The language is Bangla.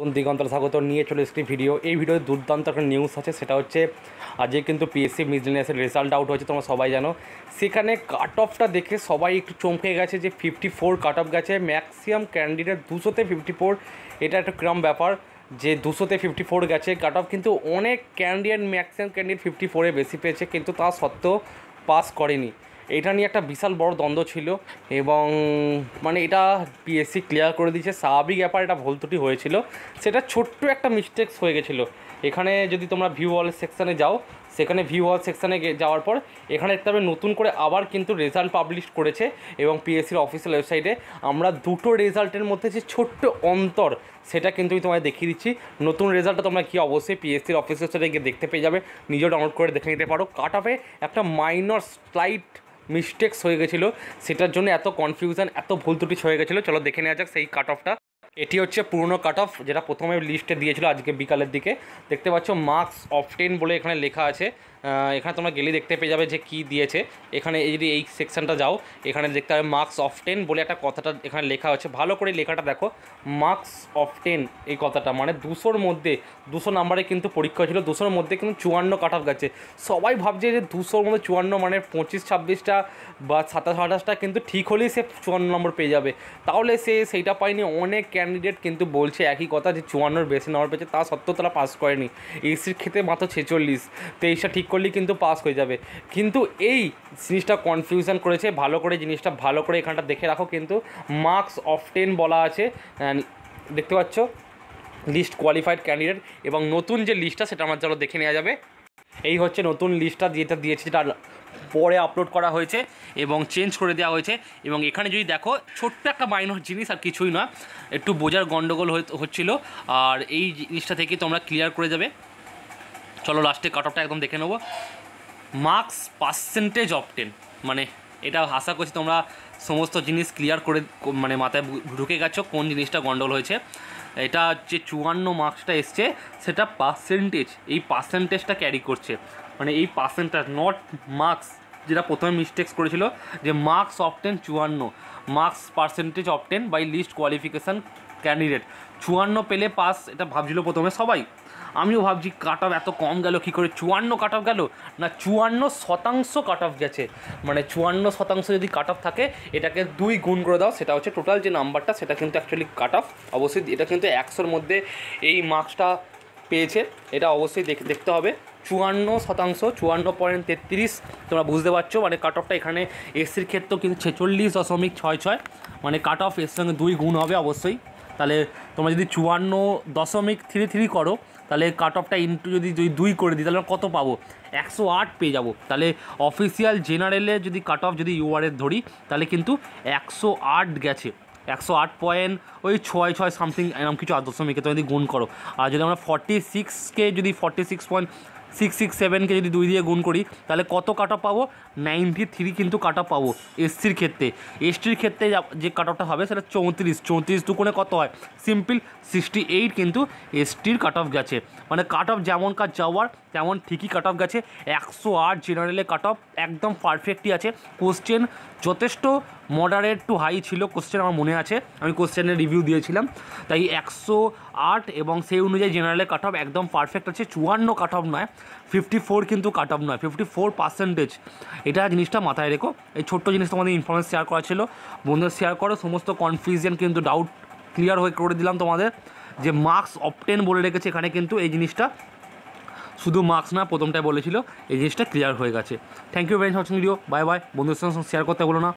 নতুন দিগন্তর স্বাগত। নিয়ে চলে এসেছি ভিডিও। এই ভিডিওতে দুর্দান্ত একটা নিউজ আছে, সেটা হচ্ছে আজকে কিন্তু পিএসসি মিসলিনিয়াসের রেজাল্ট আউট হয়েছে, তোমরা সবাই জানো। সেখানে কাট অফটা দেখে সবাই একটু চমকে গেছে যে ফিফটি ফোর কাট অফ গেছে। ম্যাক্সিমাম ক্যান্ডিডেট দুশোতে ফিফটি ফোর এটা একটা ক্রম ব্যাপার যে দুশোতে ফিফটি ফোর গেছে। কাট অফ কিন্তু অনেক ক্যান্ডিডেট ম্যাক্সিমাম ক্যান্ডিডেট ফিফটি ফোরে বেশি পেয়েছে, কিন্তু তা সত্ত্বেও পাস করেনি। এটা নিয়ে একটা বিশাল বড় দ্বন্দ্ব ছিল এবং মানে এটা পিএসসি ক্লিয়ার করে দিয়েছে। স্বাভাবিক ব্যাপার এটা ভুল ত্রুটি হয়েছিল। সেটা ছোট্ট একটা মিস্টেক্স হয়ে গেছিল। এখানে যদি তোমরা ভিউ ওয়ালের সেকশানে যাও সেখানে ভিউ ওয়াল সেকশানে যাওয়ার পর এখানে দেখতে হবে নতুন করে আবার কিন্তু রেজাল্ট পাবলিশ করেছে এবং পিএসসির অফিসিয়াল ওয়েবসাইটে আমরা দুটো রেজাল্টের মধ্যে যে ছোট্ট অন্তর, সেটা কিন্তু আমি তোমায় দেখিয়ে দিচ্ছি। নতুন রেজাল্টটা তোমরা কি অবশ্যই পিএসসির অফিসিয়াল ওয়েবসাইটে গিয়ে দেখতে পেয়ে যাবে। নিজেও ডাউনলোড করে দেখে নিতে পারো। কাট অফে একটা মাইনর স্লাইট মিস্টেক্স হয়ে গেছিল। সেটার জন্য এত কনফিউশন এত ভুল ত্রুটি হয়ে গেছিল। চলো দেখে নেওয়া যাক সেই কাট অফটা এটি হচ্ছে পুরনো কাট অফ যেটা প্রথমে লিস্টে দিয়েছিল আজকে বিকালের দিকে। দেখতে পাচ্ছ মার্কস অফ টেন বলে এখানে লেখা আছে। এখানে তোমরা গেলে দেখতে পেয়ে যাবে যে কি দিয়েছে। এখানে এই যদি এই সেকশনটা যাও, এখানে দেখতে হবে মার্কস অফ টেন বলে একটা কথাটা এখানে লেখা আছে। ভালো করে লেখাটা দেখো মার্কস অফ টেন এই কথাটা মানে দুশোর মধ্যে, দুশো নাম্বারে কিন্তু পরীক্ষা ছিল দুশোর মধ্যে কিন্তু চুয়ান্ন কাট অফ গেছে। সবাই ভাবছে যে দুশোর মধ্যে চুয়ান্ন মানে পঁচিশ, ছাব্বিশটা বা সাতাশ, আঠাশটা কিন্তু ঠিক হলেই সে চুয়ান্ন নম্বর পেয়ে যাবে। তাহলে সে সেইটা পায়নি। অনেক ক্যান্ডিডেট কিন্তু বলছে একই কথা যে চুয়ান্নর বেশি নম্বর পেয়েছে, তা সত্ত্বেও তারা পাস করেনি। এসির ক্ষেত্রে মাত্র ছেচল্লিশ, তেইশটা ঠিক করলেই কিন্তু পাস হয়ে যাবে। কিন্তু এই জিনিসটা কনফিউশন করেছে, ভালো করে জিনিসটা ভালো করে এখানটা দেখে রাখো। কিন্তু মার্কস অফ টেন বলা আছে দেখতে পাচ্ছ? লিস্ট কোয়ালিফাইড ক্যান্ডিডেট এবং নতুন যে লিস্টটা সেটা আমার চলো দেখে নেওয়া যাবে। এই হচ্ছে নতুন লিস্টটা যেটা দিয়েছে, যেটা পরে আপলোড করা হয়েছে এবং চেঞ্জ করে দেওয়া হয়েছে। এবং এখানে যদি দেখো, ছোট্ট একটা মাইনর জিনিস আর কিছুই না একটু বোঝার গণ্ডগোল হচ্ছিল। আর এই জিনিসটা থেকে তোমরা ক্লিয়ার করে যাবে। চলো লাস্টে কাট অফটা একদম দেখে নেব। মার্কস পার্সেন্টেজ অফ টেন মানে এটা আশা করছি তোমরা সমস্ত জিনিস ক্লিয়ার করে মানে মাথায় ঢুকে গেছো কোন জিনিসটা গন্ডগোল হয়েছে। এটা যে চুয়ান্ন মার্কসটা এসছে, সেটা পার্সেন্টেজ এই পার্সেন্টেজটা ক্যারি করছে। মানে এই পার্সেন্টেজ নট মার্কস যেটা প্রথমে মিস্টেক্স করেছিল, যে মার্কস অফ টেন চুয়ান্ন marks percentage of ten by list qualification candidate চুয়ান্ন পেলে পাস এটা ভাবছিল প্রথমে সবাই। আমিও ভাবছি কাট অফ এত কম গেল, কী করে চুয়ান্ন কাট অফ গেল? না, চুয়ান্ন শতাংশ কাট অফ গেছে। মানে চুয়ান্ন শতাংশ যদি কাট অফ থাকে, এটাকে দুই গুণ করে দাও, সেটা হচ্ছে টোটাল যে নাম্বারটা সেটা কিন্তু অ্যাকচুয়ালি কাট অফ অবশ্যই এটা কিন্তু একশোর মধ্যে এই মার্কসটা পেয়েছে, এটা অবশ্যই দেখ, দেখতে হবে। চুয়ান্ন শতাংশ, চুয়ান্ন পয়েন্ট তেত্রিশ, তোমরা বুঝতে পারছ? মানে কাট অফটা এখানে এসির ক্ষেত্রেও কিন্তু ছেচল্লিশ দশমিক ছয় ছয়। মানে কাট অফ এর সঙ্গে দুই গুণ হবে অবশ্যই। তাহলে তোমরা যদি চুয়ান্ন দশমিক থ্রি থ্রি করো, তাহলে কাট অফটা ইন্টু যদি যদি দুই করে দিই, তাহলে কত পাবো? একশো আট পেয়ে যাব। তাহলে অফিসিয়াল জেনারেলে যদি কাট অফ যদি ইউআরের ধরি, তাহলে কিন্তু একশো আট গেছে। একশো আট পয়েন্ট ওই ছয় ছয় সামথিং এরকম কিছু আর দশমিকে তুমি যদি গুণ করো। আর যদি আমরা ফর্টি সিক্সকে যদি forty six point six six সেভেনকে যদি দুই দিয়ে গুণ করি, তাহলে কত কাট অফ পাবো? নাইনটি থ্রি কিন্তু কাট অফ পাবো এসসির ক্ষেত্রে। এসটির ক্ষেত্রে যা- কাট অফটা হবে সেটা চৌত্রিশ। চৌত্রিশ দুগুণে কত হয়? সিম্পল সিক্সটি এইট কিন্তু এসটির কাট অফ গেছে। মানে কাট অফ যেমন কাজ যাওয়ার, তেমন ঠিকই কাট অফ গেছে। একশো আট জেনারেলে কাট অফ একদম পারফেক্টই আছে। কোশ্চেন যথেষ্ট মডারেট টু হাই ছিল কোশ্চেন আমার মনে আছে। আমি কোশ্চেনের রিভিউ দিয়েছিলাম। তাই একশো আট এবং সেই অনুযায়ী জেনারেলে কাট অফ একদম পারফেক্ট আছে। চুয়ান্ন কাট অফ নয়। ফিফটি ফোর কিন্তু কাট অফ নয়, ফিফটি ফোর পার্সেন্টেজ এটা জিনিসটা মাথায় রেখো। এই ছোট্ট জিনিস তোমাদের ইনফরমেশন শেয়ার করা ছিল। বন্ধুদের শেয়ার করো, সমস্ত কনফিউশন কিন্তু ডাউট ক্লিয়ার হয়ে করে দিলাম তোমাদের। যে মার্কস অপটেন বলে রেখেছে, এখানে কিন্তু এই জিনিসটা শুধু মার্কস না, প্রথমটাই বলেছিল। এই জিনিসটা ক্লিয়ার হয়ে গেছে। Thank you very much video bye bye বন্ধুদের সঙ্গে শেয়ার করতে বলো না।